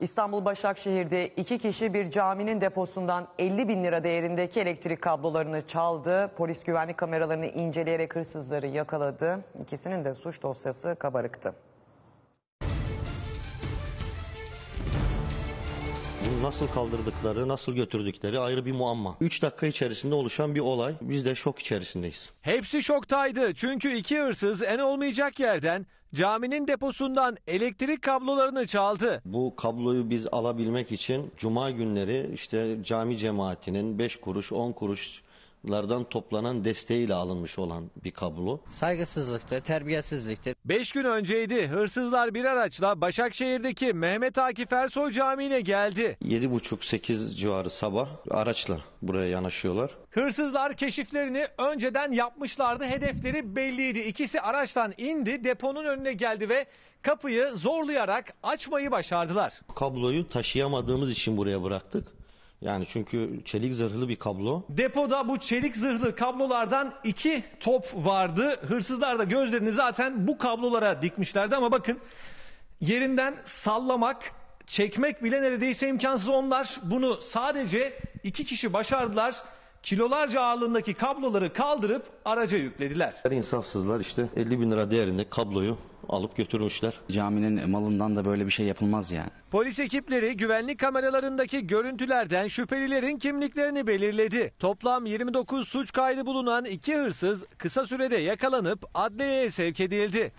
İstanbul Başakşehir'de iki kişi bir caminin deposundan 50 bin lira değerindeki elektrik kablolarını çaldı. Polis güvenlik kameralarını inceleyerek hırsızları yakaladı. İkisinin de suç dosyası kabarıktı. Nasıl kaldırdıkları, nasıl götürdükleri ayrı bir muamma. 3 dakika içerisinde oluşan bir olay. Biz de şok içerisindeyiz. Hepsi şoktaydı çünkü iki hırsız en olmayacak yerden caminin deposundan elektrik kablolarını çaldı. Bu kabloyu biz alabilmek için cuma günleri işte cami cemaatinin 5 kuruş, 10 kuruşlardan toplanan desteğiyle alınmış olan bir kablo. saygısızlıktır, terbiyesizliktir. Beş gün önceydi hırsızlar bir araçla Başakşehir'deki Mehmet Akif Ersoy Camii'ne geldi. 7.30-8 civarı sabah araçla buraya yanaşıyorlar. Hırsızlar keşiflerini önceden yapmışlardı. Hedefleri belliydi. İkisi araçtan indi, deponun önüne geldi ve kapıyı zorlayarak açmayı başardılar. Kabloyu taşıyamadığımız için buraya bıraktık. Yani çünkü çelik zırhlı bir kablo. Depoda bu çelik zırhlı kablolardan iki top vardı. Hırsızlar da gözlerini zaten bu kablolara dikmişlerdi ama bakın yerinden sallamak, çekmek bile neredeyse imkansız. Onlar bunu sadece iki kişi başardılar. Kilolarca ağırlığındaki kabloları kaldırıp araca yüklediler. İnsafsızlar işte 50 bin lira değerinde kabloyu alıp götürmüşler. Caminin malından da böyle bir şey yapılmaz yani. Polis ekipleri güvenlik kameralarındaki görüntülerden şüphelilerin kimliklerini belirledi. Toplam 29 suç kaydı bulunan iki hırsız kısa sürede yakalanıp adliyeye sevk edildi.